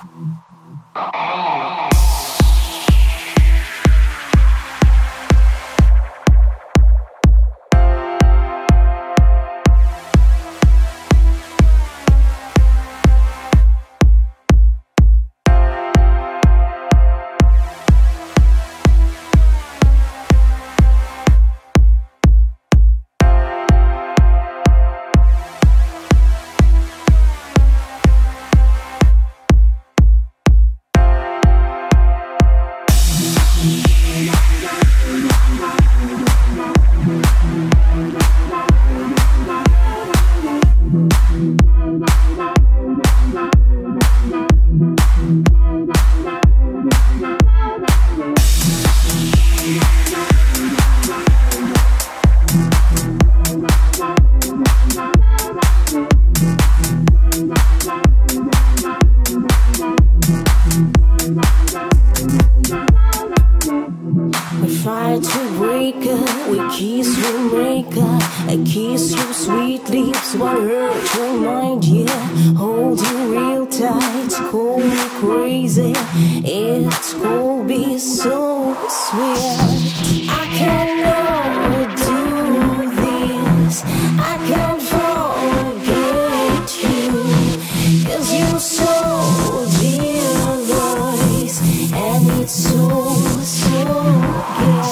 We try to break up. We kiss you, make up. I kiss your sweet lips. One hurt your mind, yeah? Hold you real tight. Call me crazy. It's gonna be so sweet. I can never do this. I can't forget you. Cause you're so dear. And it's so, so. Yeah.